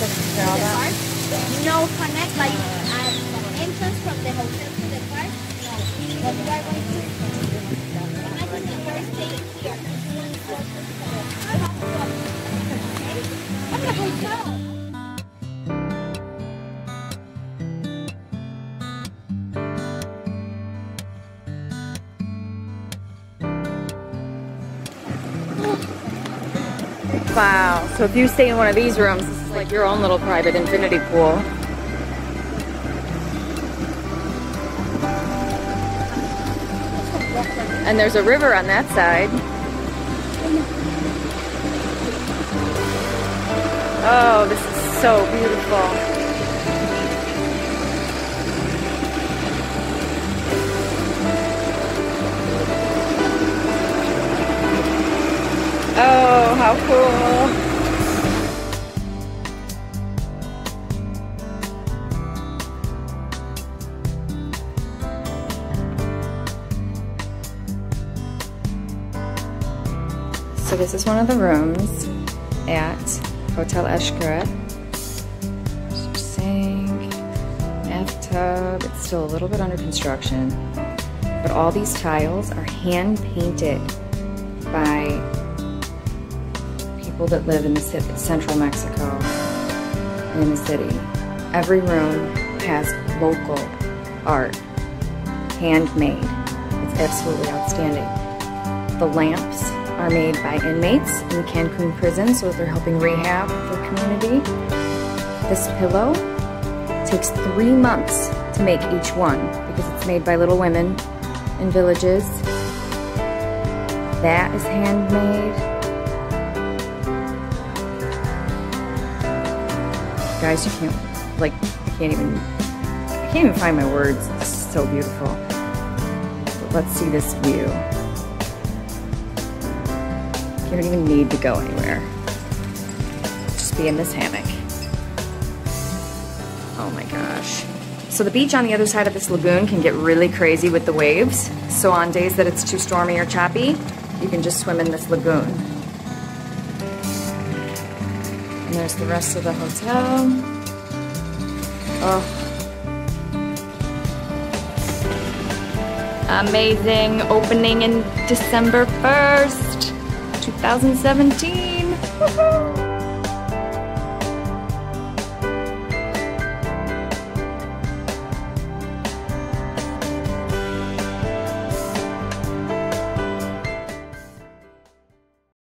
No connect like uh, entrance from the hotel to the park. No, Wow. So if you stay in one of these rooms, this is like your own little private infinity pool. And there's a river on that side. Oh, this is so beautiful. Oh, how cool. So this is one of the rooms at Hotel your sink, bathtub. It's still a little bit under construction, but all these tiles are hand painted by people that live in the central Mexico, in the city. Every room has local art, handmade. It's absolutely outstanding. The lamps are made by inmates in Cancun prison, so they're helping rehab the community. This pillow takes three months to make each one because it's made by little women in villages. That is handmade. Guys, you can't, like, I can't even, I can't even find my words. It's so beautiful. But let's see this view. You don't even need to go anywhere. Just be in this hammock. Oh my gosh. So the beach on the other side of this lagoon can get really crazy with the waves. So on days that it's too stormy or choppy, you can just swim in this lagoon. And there's the rest of the hotel. Oh. Amazing opening in December 1st, 2017. Woohoo!